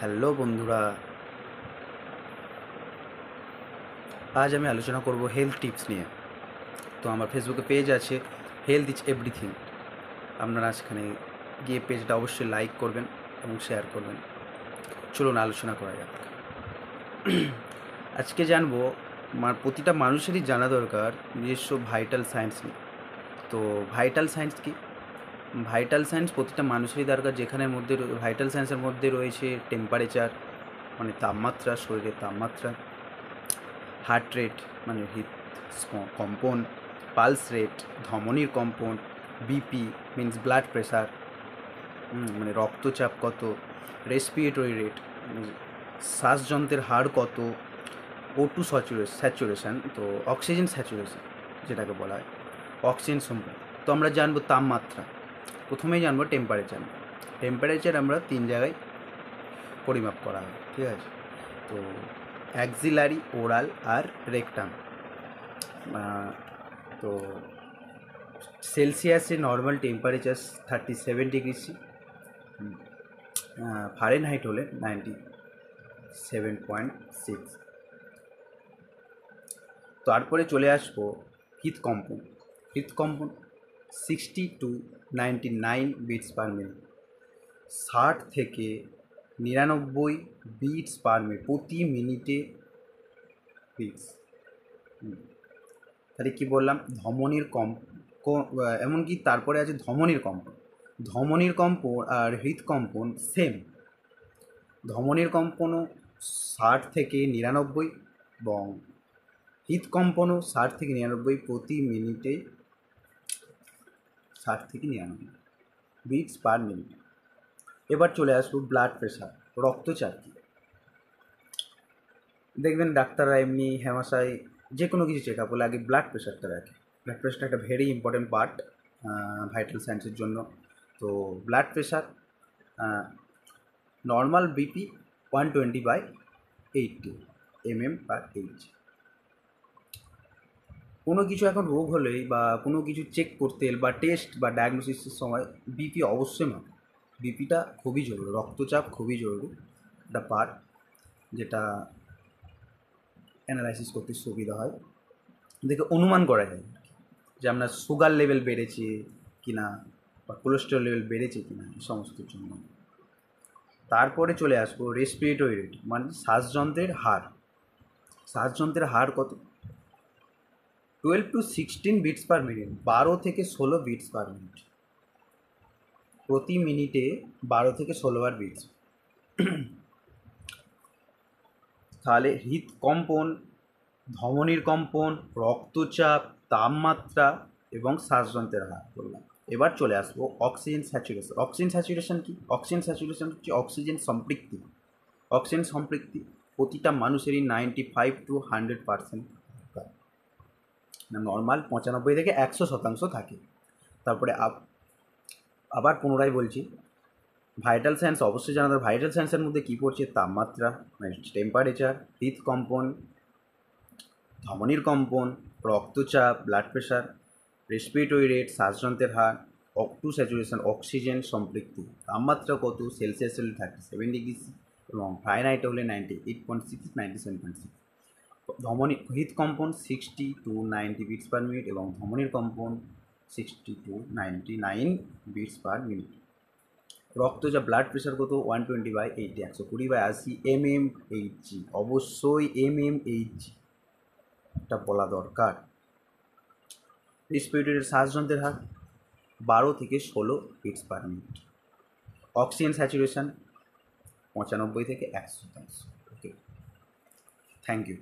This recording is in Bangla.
হ্যালো বন্ধুরা। আজ আমি আলোচনা করব হেলথ টিপস নিয়ে। তো আমার ফেসবুকে পেজ আছে হেলথ ইজ এভরিথিং আপনারা সেখানে গিয়ে পেজটা অবশ্যই লাইক করবেন এবং শেয়ার করবেন। চলুন আলোচনা করা যাক। আজকে জানব প্রতিটা মানুষেরই জানা দরকার নিজস্ব ভাইটাল সায়েন্স নিয়ে। তো ভাইটাল সায়েন্স কি? ভাইটাল সায়েন্স প্রতিটা মানুষেরই দরকার। যেখানের মধ্যে ভাইটাল সায়েন্সের মধ্যে রয়েছে টেম্পারেচার মানে তাপমাত্রা, শরীরের তাপমাত্রা হার্ট রেট মানে হৃদ কম্পন পালস রেট ধমনির কম্পন বিপি মিন্স ব্লাড প্রেশার মানে রক্তচাপ কত রেসপিরেটরি রেট শ্বাসযন্ত্রের হার কত ও টু স্যাচুরেশন তো অক্সিজেন স্যাচুরেশন যেটাকে বলা হয় অক্সিজেন সম্পর্ক। তো আমরা জানব তাপমাত্রা। প্রথমেই জানব টেম্পারেচার টেম্পারেচার আমরা তিন জায়গায় পরিমাপ করা হয়, ঠিক আছে? তো অ্যাক্সিলারি ওরাল আর রেকটাম তো সেলসিয়াসে normal temperature thirty seven degree C Fahrenheit হলে নাইনটি সেভেন পয়েন্ট সিক্স তারপরে চলে আসব হৃদকম্পন হৃদকম্পন sixty two ninety nine beats per minute ষাট থেকে নিরানব্বই বিটস পার মিনিট প্রতি মিনিটে বিটস তাহলে কী বললাম? ধমনির কম এমনকি তারপরে আছে ধমনির কম্পন। ধমনির কম্পন আর হৃদকম্পন সেম ধমনির কম্পনও ষাট থেকে নিরানব্বই এবং হৃদকম্পনও ষাট থেকে নিরানব্বই প্রতি মিনিটে ষাট থেকে নিরানব্বই বিটস পার মিনিট এবার চলে আসব ব্লাড প্রেশার রক্তচাপ? দেখবেন ডাক্তাররা এমনি হেমাশায় যে কোনো কিছু চেক আপ হলে আগে ব্লাড প্রেশারটা রাখে ব্লাড প্রেশারটা একটা ভেরি ইম্পর্টেন্ট পার্ট ভাইটাল সায়েন্সের জন্য। তো blood pressure normal BP one twenty by eighty M M per H কোনো কিছু এখন রোগ হলেই বা কোনো কিছু চেক করতে বা টেস্ট বা ডায়াগনোসিসের সময় বিপি অবশ্যই মাপে বিপিটা খুবই জরুরি, রক্তচাপ খুবই জরুরি। একটা পার্ট যেটা অ্যানালাইসিস করতে সুবিধা হয়। দেখে অনুমান করা যায় যে আপনার সুগার লেভেল বেড়েছে কি না বা কোলেস্ট্রল লেভেল বেড়েছে কি না এই সমস্তর জন্য। তারপরে চলে আসব রেসপিরেটরি রেট মানে শ্বাসযন্ত্রের হার। শ্বাসযন্ত্রের হার কত? Twelve to sixteen beats per minute বারো থেকে ষোলো বিটস পার মিনিট প্রতি মিনিটে বারো থেকে ষোলো বার বিটস তাহলে হৃদকম্পন ধমনির কম্পন, রক্তচাপ, তাপমাত্রা এবং শ্বাসযন্ত্রের হার বললাম। এবার চলে আসব অক্সিজেন স্যাচুরেশন অক্সিজেন স্যাচুরেশন কি? অক্সিজেন স্যাচুরেশন হচ্ছে অক্সিজেন সম্পৃক্তি। অক্সিজেন সম্পৃক্তি প্রতিটা মানুষেরই ninety five to hundred percent normal পঁচানব্বই থেকে একশো শতাংশ থাকে। তারপরে আবার পুনরায় বলছি ভাইটাল সায়েন্স অবশ্যই জানা দরকার। ভাইটাল সায়েন্সের মধ্যে কী পড়ছে? তাপমাত্রা মানে টেম্পারেচার হৃদকম্পন ধমনির কম্পন, রক্তচাপ ব্লাড প্রেশার রেসপিরেটরি রেট শ্বাসযন্ত্রের হার অক্টু স্যাচুরেশন অক্সিজেন সম্পৃক্তি। তাপমাত্রা কত? সেলসিয়াস হলে থার্টি সেভেন ডিগ্রি এবং ফাইনাইট হলে ninety eight point six ninety seven point six ধমনি হৃদকম্পন sixty two ninety beats per minute এবং ধমনীর কম্পন sixty two ninety nine beats per minute রক্ত যা ব্লাড প্রেশার কত? ওয়ান টোয়েন্টি বাই এইটি একশো কুড়ি বাই আশি এম এম এইচ জি অবশ্যই এম এম এইচ জি এটা বলা দরকার। রেসপিরেটরি শ্বাসযন্ত্রের হার বারো থেকে ষোলো beats per minute oxygen saturation পঁচানব্বই থেকে একশো শতাংশ। Okay thank you